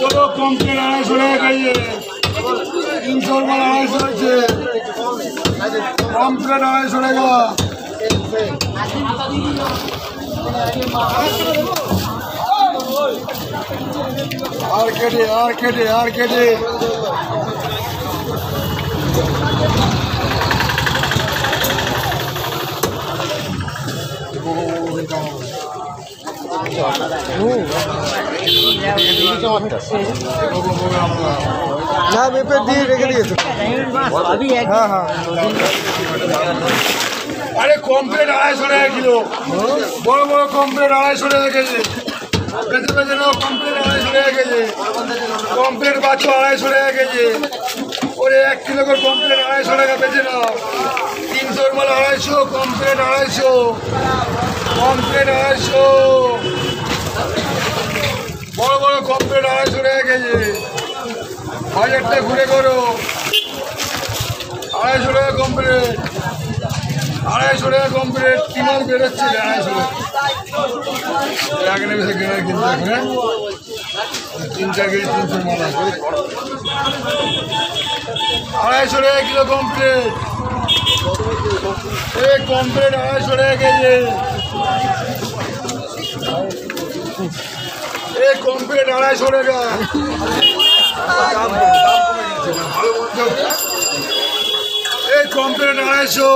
কোনো কমপ্লেন আড়াইশো টাকা খাইয়ে তিনশোর মাল আড়াইশো হয়েছে কমপ্লেন আড়াইশো টাকা আর কেটে আর কেটে আর কেটে না, পেঁপে দিয়ে রেখে দিয়েছে। হ্যাঁ হ্যাঁ। আরে কমপ্লেট আড়াইশো টাকা কিলো। বড় বড় কমপ্লেট আড়াইশো টাকা কেজি। বেঁচে কমপ্লেট আড়াইশো টাকা কমপ্লেট আড়াইশো টাকা ওরে, এক কিলো করে কমপ্লেট আড়াইশো টাকা তিনশোর মাল আড়াইশো কমপ্লেট আড়াইশো। কমপ্লেট আড়াইশো। কমপ্লেট আড়াইশো টাকা কেজি বাজারটা ঘুরে করো আড়াইশো টাকা কমপ্লেট আড়াইশো টাকা কমপ্লিট কি মাল বেরোচ্ছে? আড়াইশো। টাকা এক নিমিষে কিনে কিনতে হবে তিন চার কেজি তিনশো মাল আছে। আড়াইশো টাকা কিলো কমপ্লিট এই কমপ্লিট আড়াইশো টাকা কেজি। এই কমপ্লিট আড়াইশো টাকা এই কমপ্লিট আড়াইশো